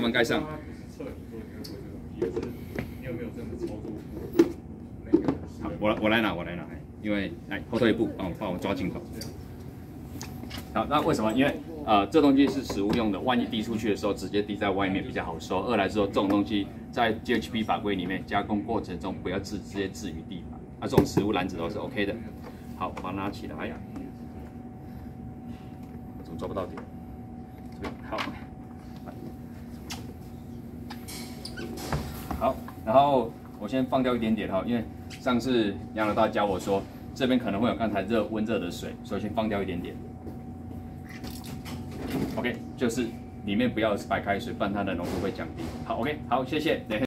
把门盖上。测你有没有真的操作？好，我来我来拿，我来拿，因为来后退一步，帮我帮我抓镜头。好，那为什么？因为呃，这东西是食物用的，万一滴出去的时候，直接滴在外面比较好收。二来说，这种东西在 GHP 法规里面加工过程中不要置直接置于地板，那这种食物篮子都是 OK 的。好，把它拿起来。哎呀，我怎么抓不到点？好。好，然后我先放掉一点点哈，因为上次杨老大教我说，这边可能会有刚才热温热的水，所以先放掉一点点。OK，就是里面不要是白开水，不然它的浓度会降低。好，OK，好，谢谢。